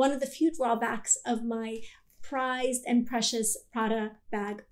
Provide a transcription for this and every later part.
one of the few drawbacks of my prized and precious Prada bag.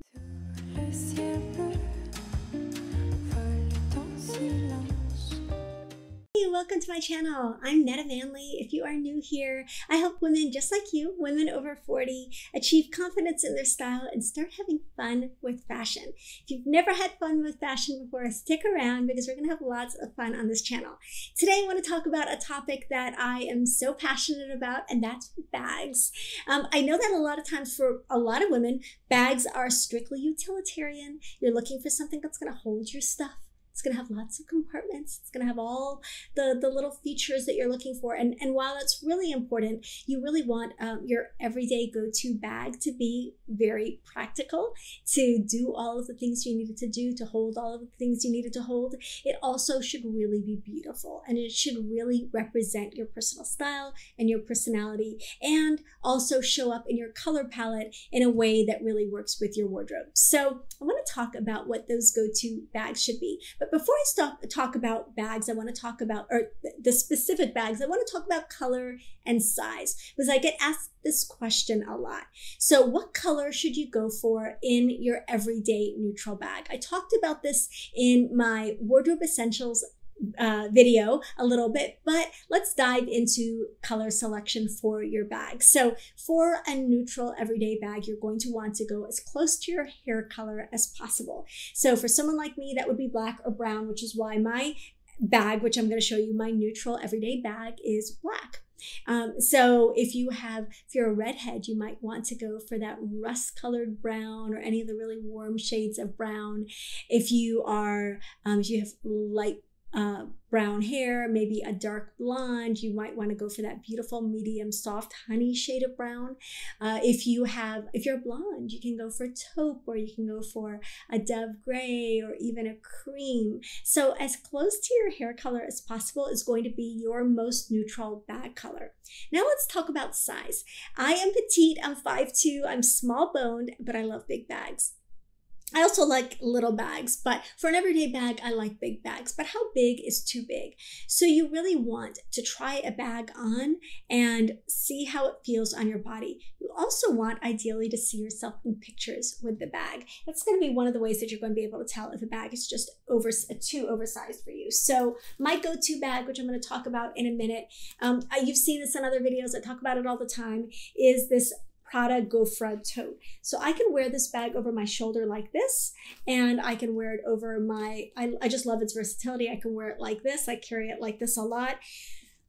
Welcome to my channel. I'm Nada Manley. If you are new here, I help women just like you, women over 40, achieve confidence in their style and start having fun with fashion. If you've never had fun with fashion before, stick around because we're going to have lots of fun on this channel. Today, I want to talk about a topic that I am so passionate about, and that's bags. Um, I know that a lot of times for a lot of women, bags are strictly utilitarian. You're looking for something that's going to hold your stuff it's going to have lots of compartments. It's going to have all the, the little features that you're looking for. And, and while that's really important, you really want um, your everyday go to bag to be very practical, to do all of the things you needed to do, to hold all of the things you needed to hold. It also should really be beautiful and it should really represent your personal style and your personality and also show up in your color palette in a way that really works with your wardrobe. So I want to talk about what those go to bags should be. But but before I stop talk about bags, I want to talk about or the specific bags. I want to talk about color and size because I get asked this question a lot. So, what color should you go for in your everyday neutral bag? I talked about this in my wardrobe essentials uh, video a little bit, but let's dive into color selection for your bag. So for a neutral everyday bag, you're going to want to go as close to your hair color as possible. So for someone like me, that would be black or brown, which is why my bag, which I'm going to show you, my neutral everyday bag is black. Um, so if you have, if you're a redhead, you might want to go for that rust colored brown or any of the really warm shades of brown. If you are, um, if you have light uh, brown hair, maybe a dark blonde, you might want to go for that beautiful medium soft honey shade of brown. Uh, if you have, if you're blonde, you can go for taupe or you can go for a dove gray or even a cream. So as close to your hair color as possible is going to be your most neutral bag color. Now let's talk about size. I am petite, I'm 5'2", I'm small boned, but I love big bags. I also like little bags, but for an everyday bag, I like big bags. But how big is too big? So you really want to try a bag on and see how it feels on your body. You also want ideally to see yourself in pictures with the bag. That's going to be one of the ways that you're going to be able to tell if a bag is just over too oversized for you. So my go-to bag, which I'm going to talk about in a minute, um, you've seen this in other videos. I talk about it all the time. Is this Prada Gaufre tote. So I can wear this bag over my shoulder like this, and I can wear it over my, I, I just love its versatility. I can wear it like this. I carry it like this a lot.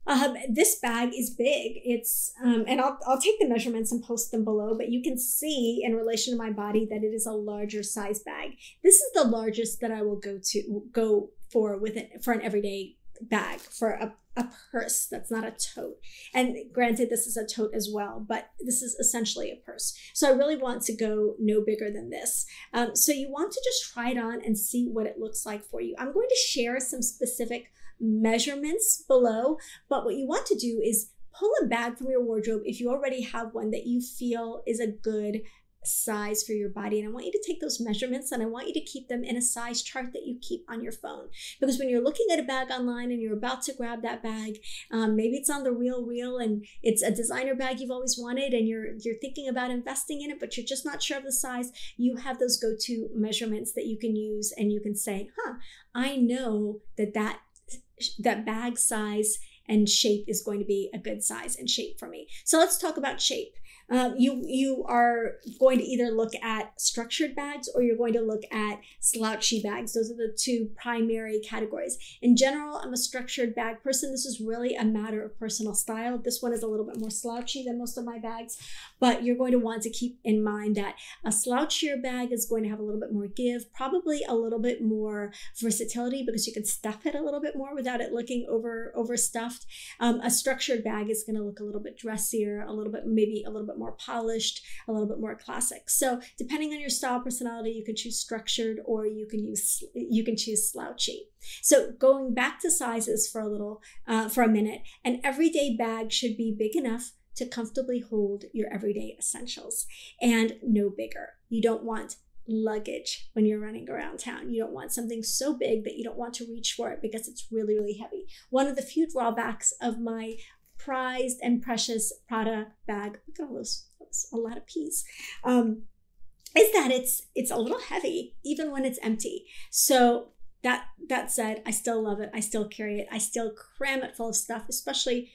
Um, this bag is big. It's, um, and I'll, I'll take the measurements and post them below, but you can see in relation to my body that it is a larger size bag. This is the largest that I will go to, go for with it for an everyday bag for a, a purse that's not a tote. And granted, this is a tote as well, but this is essentially a purse. So I really want to go no bigger than this. Um, so you want to just try it on and see what it looks like for you. I'm going to share some specific measurements below, but what you want to do is pull a bag from your wardrobe if you already have one that you feel is a good size for your body. And I want you to take those measurements and I want you to keep them in a size chart that you keep on your phone. Because when you're looking at a bag online and you're about to grab that bag, um, maybe it's on the RealReal and it's a designer bag you've always wanted and you're you're thinking about investing in it, but you're just not sure of the size, you have those go-to measurements that you can use and you can say, huh, I know that that that bag size and shape is going to be a good size and shape for me. So let's talk about shape. Um, you you are going to either look at structured bags or you're going to look at slouchy bags. Those are the two primary categories. In general, I'm a structured bag person. This is really a matter of personal style. This one is a little bit more slouchy than most of my bags, but you're going to want to keep in mind that a slouchier bag is going to have a little bit more give, probably a little bit more versatility because you can stuff it a little bit more without it looking over overstuffed. Um, a structured bag is going to look a little bit dressier, a little bit maybe a little bit more polished, a little bit more classic. So depending on your style personality, you can choose structured or you can use you can choose slouchy. So going back to sizes for a little uh, for a minute, an everyday bag should be big enough to comfortably hold your everyday essentials and no bigger. You don't want luggage when you're running around town. You don't want something so big that you don't want to reach for it because it's really, really heavy. One of the few drawbacks of my prized and precious Prada bag. Look at all those, those a lot of peas. Um, is that it's it's a little heavy even when it's empty. So that that said, I still love it. I still carry it. I still cram it full of stuff, especially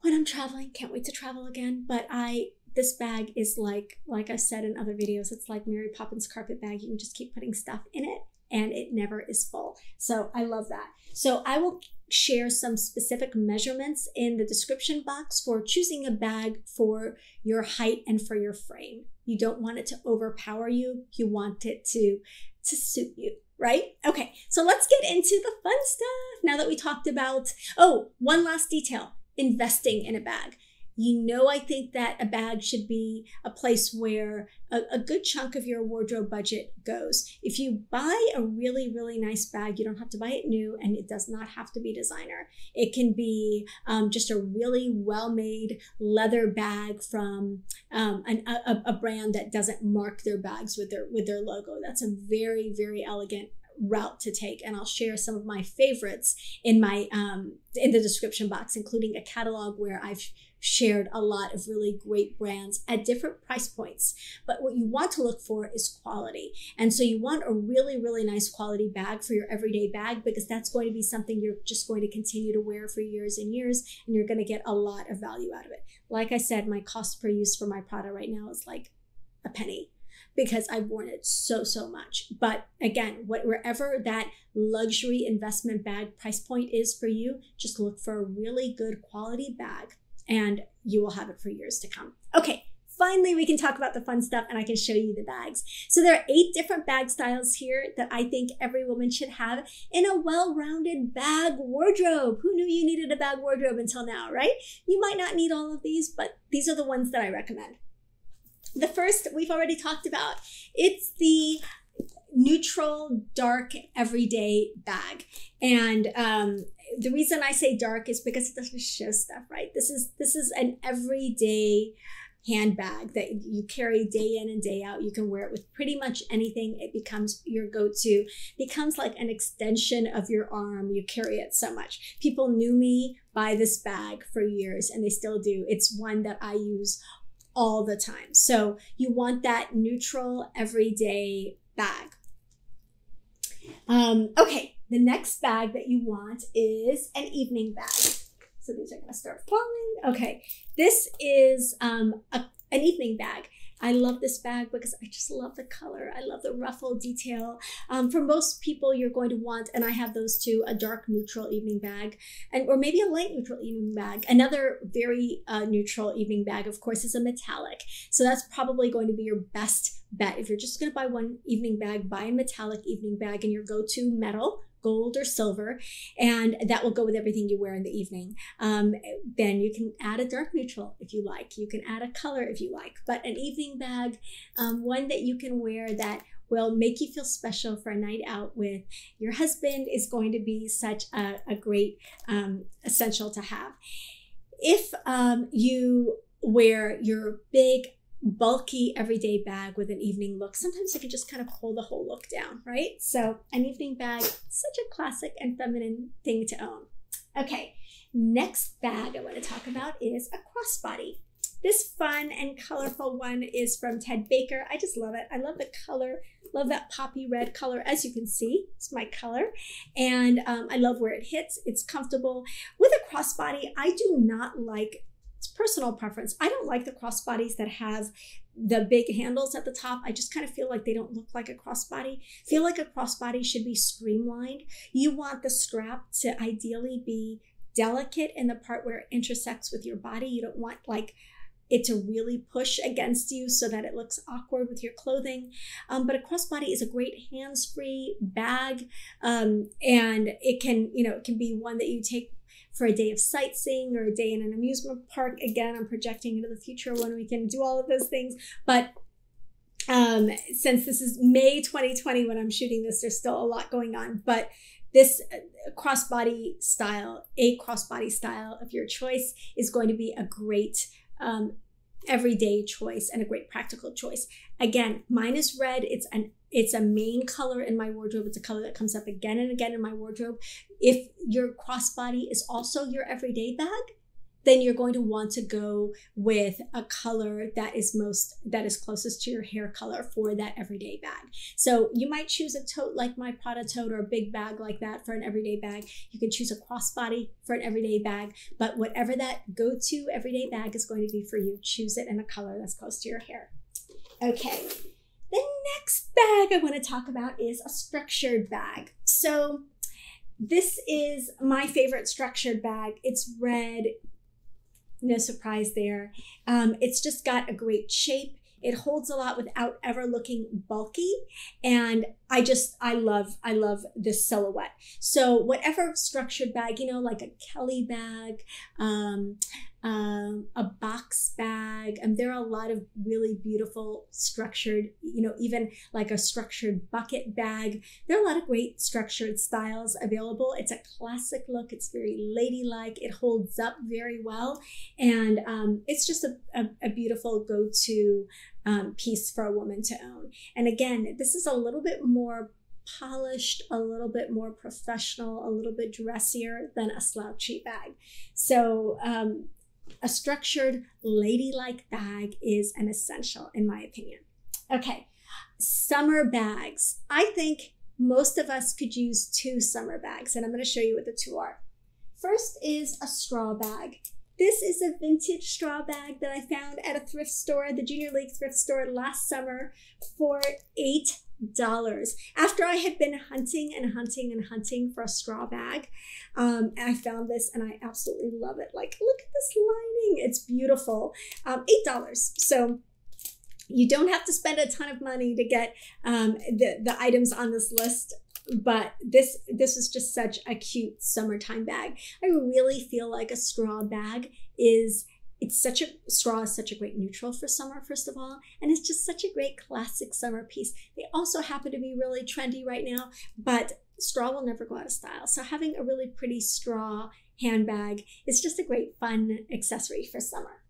when I'm traveling. Can't wait to travel again. But I this bag is like like I said in other videos, it's like Mary Poppins carpet bag. You can just keep putting stuff in it and it never is full. So I love that. So I will share some specific measurements in the description box for choosing a bag for your height and for your frame. You don't want it to overpower you. You want it to to suit you right? Okay, so let's get into the fun stuff now that we talked about. Oh, one last detail investing in a bag you know, I think that a bag should be a place where a, a, good chunk of your wardrobe budget goes. If you buy a really, really nice bag, you don't have to buy it new and it does not have to be designer. It can be um, just a really well made leather bag from um, an, a, a brand that doesn't mark their bags with their, with their logo. That's a very, very elegant route to take and i'll share some of my favorites in my um, in the description box including a catalog where i've shared a lot of really great brands at different price points. But what you want to look for is quality. And so you want a really, really nice quality bag for your everyday bag because that's going to be something you're just going to continue to wear for years and years, and you're going to get a lot of value out of it. Like I said, my cost per use for my Prada right now is like a penny because I've worn it so, so much. But again, wherever that luxury investment bag price point is for you, just look for a really good quality bag and you will have it for years to come. Okay, finally we can talk about the fun stuff and I can show you the bags. So there are eight different bag styles here that I think every woman should have in a well-rounded bag wardrobe. Who knew you needed a bag wardrobe until now, right? You might not need all of these, but these are the ones that I recommend. The first we've already talked about. It's the neutral, dark, everyday bag. And um, the reason I say dark is because it doesn't show stuff, right? This is this is an everyday handbag that you carry day in and day out. You can wear it with pretty much anything. It becomes your go-to. becomes like an extension of your arm. You carry it so much. People knew me by this bag for years and they still do. It's one that I use all the time. So you want that neutral everyday bag. Um, okay, the next bag that you want is an evening bag. So these are gonna start falling. Okay, this is um, a, an evening bag. I love this bag because I just love the color. I love the ruffle detail. Um, for most people, you're going to want, and I have those too, a dark neutral evening bag, and or maybe a light neutral evening bag. Another very uh, neutral evening bag, of course, is a metallic. So that's probably going to be your best bet. If you're just going to buy one evening bag, buy a metallic evening bag and your go-to metal gold or silver, and that will go with everything you wear in the evening. Um, then you can add a dark neutral if you like. You can add a color if you like, but an evening bag, um, one that you can wear that will make you feel special for a night out with your husband is going to be such a, a great um, essential to have. If um, you wear your big bulky everyday bag with an evening look. Sometimes you can just kind of pull the whole look down, right? So an evening bag, such a classic and feminine thing to own. Okay, next bag I want to talk about is a crossbody. This fun and colorful one is from Ted Baker. I just love it. I love the color, love that poppy red color. As you can see, it's my color. And um, I love where it hits. It's comfortable. With a crossbody, I do not like personal preference. I don't like the crossbodies that have the big handles at the top. I just kind of feel like they don't look like a crossbody. feel like a crossbody should be streamlined. You want the strap to ideally be delicate in the part where it intersects with your body. You don't want like it to really push against you so that it looks awkward with your clothing. Um, but a crossbody is a great hands-free bag, um, and it can, you know, it can be one that you take for a day of sightseeing or a day in an amusement park. Again, I'm projecting into the future when we can do all of those things. But um, since this is May 2020 when I'm shooting this, there's still a lot going on. But this uh, crossbody style, a crossbody style of your choice, is going to be a great um, everyday choice and a great practical choice. Again, mine is red. It's an it's a main color in my wardrobe. It's a color that comes up again and again in my wardrobe. If your crossbody is also your everyday bag, then you're going to want to go with a color that is most that is closest to your hair color for that everyday bag. So you might choose a tote like my Prada tote or a big bag like that for an everyday bag. You can choose a crossbody for an everyday bag, but whatever that go-to everyday bag is going to be for you, choose it in a color that's close to your hair. Okay. The next bag I want to talk about is a structured bag. So this is my favorite structured bag. It's red, no surprise there. Um, it's just got a great shape. It holds a lot without ever looking bulky. And I just, I love, I love this silhouette. So whatever structured bag, you know, like a Kelly bag, um, um, a box bag. And there are a lot of really beautiful structured, you know, even like a structured bucket bag. There are a lot of great structured styles available. It's a classic look. It's very ladylike. It holds up very well. And um, it's just a, a, a beautiful go to um, piece for a woman to own. And again, this is a little bit more polished, a little bit more professional, a little bit dressier than a slouchy bag. So um, a structured ladylike bag is an essential, in my opinion. Okay, summer bags. I think most of us could use two summer bags, and I'm going to show you what the two are. First is a straw bag. This is a vintage straw bag that I found at a thrift store, the Junior League thrift store last summer for eight dollars after I had been hunting and hunting and hunting for a straw bag. Um, I found this and I absolutely love it. Like, look at this lining, it's beautiful. Um, eight dollars. So you don't have to spend a ton of money to get um, the the items on this list but this this is just such a cute summertime bag. I really feel like a straw bag is it's such a straw is such a great neutral for summer first of all and it's just such a great classic summer piece. They also happen to be really trendy right now but straw will never go out of style. So having a really pretty straw handbag is just a great fun accessory for summer.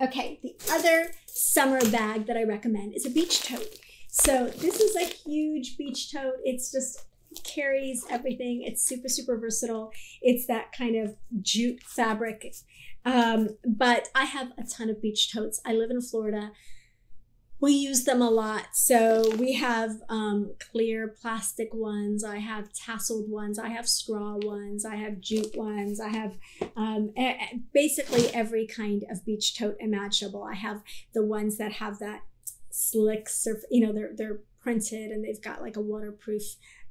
Okay the other summer bag that i recommend is a beach tote. So this is a huge beach tote. It's just carries everything. It's super super versatile. It's that kind of jute fabric um, but I have a ton of beach totes. I live in Florida. We use them a lot. So we have um, clear plastic ones. I have tasseled ones. I have straw ones. I have jute ones. I have um, basically every kind of beach tote imaginable. I have the ones that have that slick surface, you know, they're, they're printed and they've got like a waterproof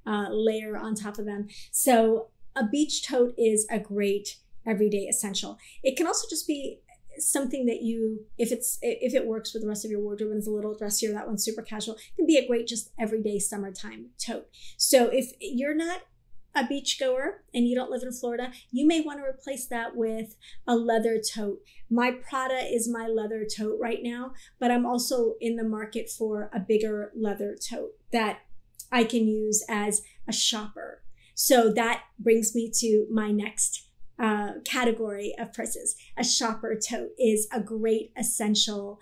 uh, layer on top of them. So a beach tote is a great everyday essential. It can also just be something that you if it's if it works with the rest of your wardrobe and it's a little dressier that one's super casual can be a great just everyday summertime tote so if you're not a beach goer and you don't live in Florida, you may want to replace that with a leather tote. My Prada is my leather tote right now, but I'm also in the market for a bigger leather tote that I can use as a shopper. So that brings me to my next uh, category of purses. A shopper tote is a great essential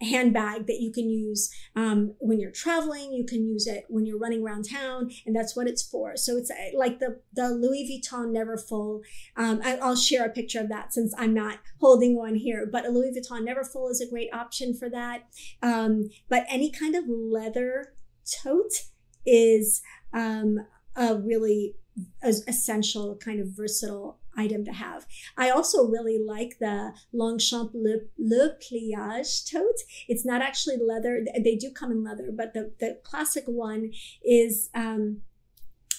handbag that you can use um, when you're traveling. You can use it when you're running around town, and that's what it's for. So it's uh, like the the Louis Vuitton Neverfull. Um, I, will share a picture of that since I'm not holding one here. But a Louis Vuitton Neverfull is a great option for that. Um, but any kind of leather tote is um, a really essential kind of versatile item to have. I also really like the Longchamp Le, Le Pliage tote. It's not actually leather. They do come in leather, but the, the classic one is um,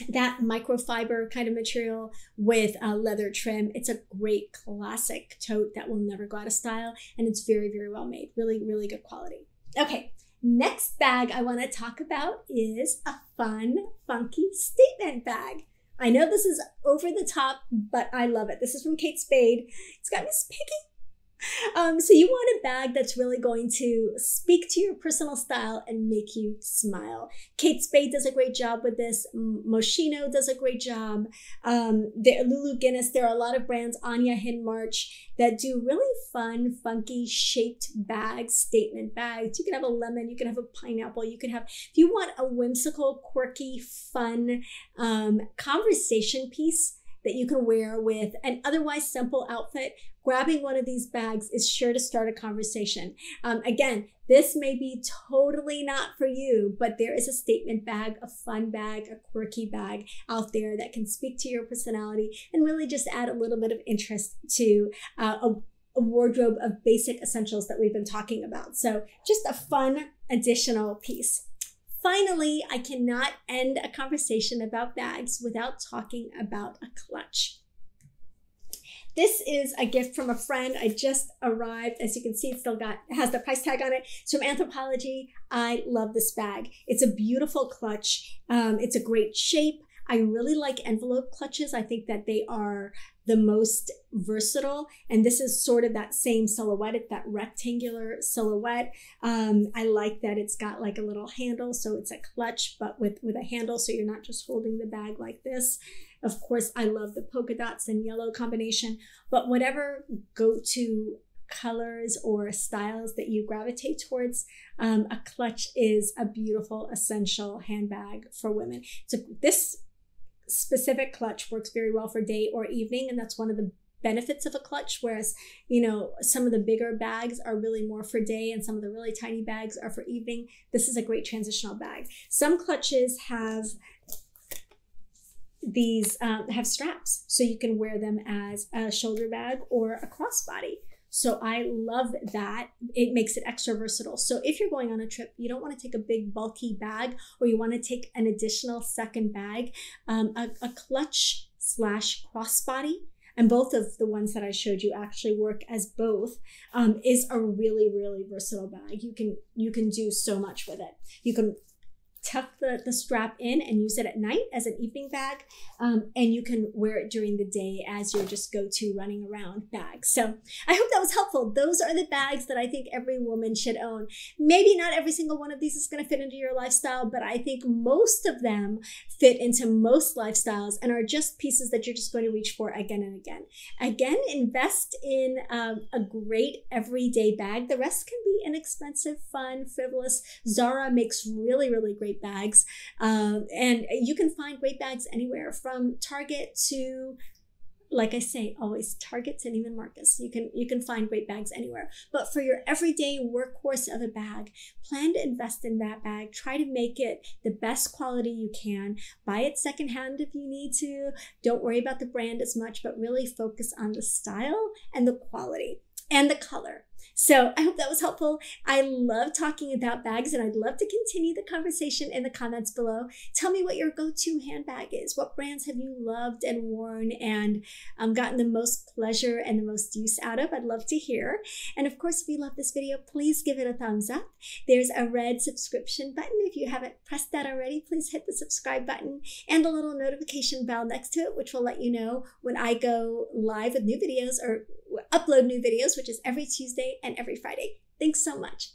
that microfiber kind of material with a leather trim. It's a great classic tote that will never go out of style and it's very, very well made. Really, really good quality. Okay, next bag I want to talk about is a fun, funky statement bag. I know this is over the top, but I love it. This is from Kate Spade. It's got Miss Piggy um, so you want a bag that's really going to speak to your personal style and make you smile. Kate Spade does a great job with this. Moschino does a great job. Um, there, Lulu Guinness, there are a lot of brands, Anya Hindmarch, that do really fun, funky shaped bags, statement bags. You can have a lemon, you can have a pineapple, you can have, if you want a whimsical, quirky, fun um, conversation piece, that you can wear with an otherwise simple outfit, grabbing one of these bags is sure to start a conversation. Um, again, this may be totally not for you, but there is a statement bag, a fun bag, a quirky bag out there that can speak to your personality and really just add a little bit of interest to uh, a, a wardrobe of basic essentials that we've been talking about. So just a fun additional piece. Finally, I cannot end a conversation about bags without talking about a clutch. This is a gift from a friend. I just arrived. As you can see, it still got has the price tag on it. It's from Anthropologie. I love this bag. It's a beautiful clutch. Um, it's a great shape. I really like envelope clutches. I think that they are the most versatile. And this is sort of that same silhouette, that rectangular silhouette. Um, I like that it's got like a little handle. So it's a clutch, but with, with a handle. So you're not just holding the bag like this. Of course, I love the polka dots and yellow combination, but whatever go-to colors or styles that you gravitate towards, um, a clutch is a beautiful essential handbag for women. So this specific clutch works very well for day or evening, and that's one of the benefits of a clutch whereas you know some of the bigger bags are really more for day and some of the really tiny bags are for evening. This is a great transitional bag. Some clutches have these um, have straps so you can wear them as a shoulder bag or a crossbody so I love that. It makes it extra versatile. So if you're going on a trip, you don't want to take a big bulky bag or you want to take an additional second bag, um, a, a clutch slash crossbody and both of the ones that I showed you actually work as both, um, is a really, really versatile bag. You can you can do so much with it. You can tuck the, the strap in and use it at night as an evening bag. Um, and you can wear it during the day as your just go to running around bag. So I hope that was helpful. Those are the bags that I think every woman should own. Maybe not every single one of these is going to fit into your lifestyle, but I think most of them fit into most lifestyles and are just pieces that you're just going to reach for again and again. Again, invest in um, a great everyday bag. The rest can be inexpensive, fun, frivolous. Zara makes really, really great great bags. Um, and you can find great bags anywhere from Target to like I say, always Targets and even Marcus. You can you can find great bags anywhere. But for your everyday workhorse of a bag, plan to invest in that bag. Try to make it the best quality you can. Buy it secondhand if you need to. Don't worry about the brand as much, but really focus on the style and the quality and the color. So I hope that was helpful. I love talking about bags and I'd love to continue the conversation in the comments below. Tell me what your go-to handbag is. What brands have you loved and worn and um, gotten the most pleasure and the most use out of? I'd love to hear. And of course, if you love this video, please give it a thumbs up. There's a red subscription button. If you haven't pressed that already, please hit the subscribe button and the little notification bell next to it, which will let you know when I go live with new videos or upload new videos, which is every Tuesday and every Friday. Thanks so much.